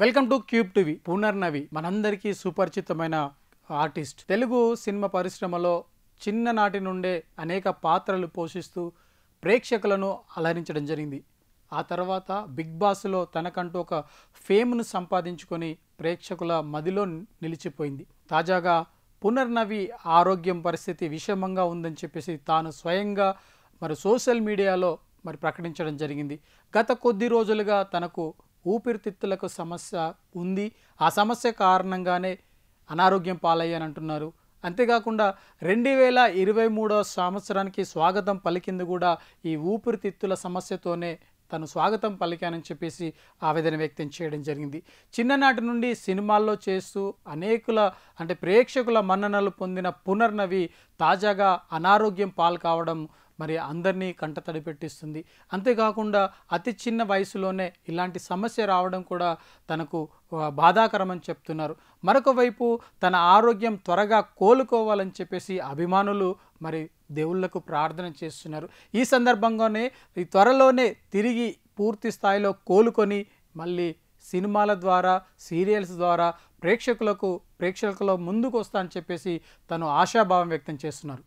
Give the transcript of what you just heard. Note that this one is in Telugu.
Welcome to cube TV. Punarnavi మనందరికీ సుపరిచితమైన ఆర్టిస్ట్. తెలుగు సినిమా పరిశ్రమలో చిన్ననాటి నుండే అనేక పాత్రలు పోషిస్తూ ప్రేక్షకులను అలరించడం జరిగింది. ఆ తర్వాత బిగ్ బాస్లో తనకంటూ ఒక ఫేమ్ను సంపాదించుకొని ప్రేక్షకుల మదిలో నిలిచిపోయింది. తాజాగా పునర్నవి ఆరోగ్యం పరిస్థితి విషమంగా ఉందని చెప్పేసి తాను స్వయంగా మరి సోషల్ మీడియాలో మరి ప్రకటించడం జరిగింది. గత కొద్ది రోజులుగా తనకు ఊపిరితిత్తులకు సమస్య ఉంది. ఆ సమస్య కారణంగానే అనారోగ్యం పాలయ్యానంటున్నారు. అంతేకాకుండా రెండు వేల ఇరవై మూడో సంవత్సరానికి స్వాగతం పలికింది కూడా ఈ ఊపిరితిత్తుల సమస్యతోనే తను స్వాగతం పలికానని చెప్పేసి ఆవేదన వ్యక్తం చేయడం జరిగింది. చిన్ననాటి నుండి సినిమాల్లో చేస్తూ అనేకుల అంటే ప్రేక్షకుల మన్ననలు పొందిన పునర్నవి తాజాగా అనారోగ్యం పాలు కావడం మరి అందరినీ కంట తడిపెట్టిస్తుంది. అంతేకాకుండా అతి చిన్న వయసులోనే ఇలాంటి సమస్య రావడం కూడా తనకు బాధాకరమని చెప్తున్నారు. మరొక వైపు తన ఆరోగ్యం త్వరగా కోలుకోవాలని చెప్పేసి అభిమానులు మరి దేవుళ్ళకు ప్రార్థన చేస్తున్నారు. ఈ సందర్భంగానే ఈ త్వరలోనే తిరిగి పూర్తి స్థాయిలో కోలుకొని మళ్ళీ సినిమాల ద్వారా సీరియల్స్ ద్వారా ప్రేక్షకులకు ప్రేక్షకుల ముందుకు వస్తా అని చెప్పేసి తను ఆశాభావం వ్యక్తం చేస్తున్నారు.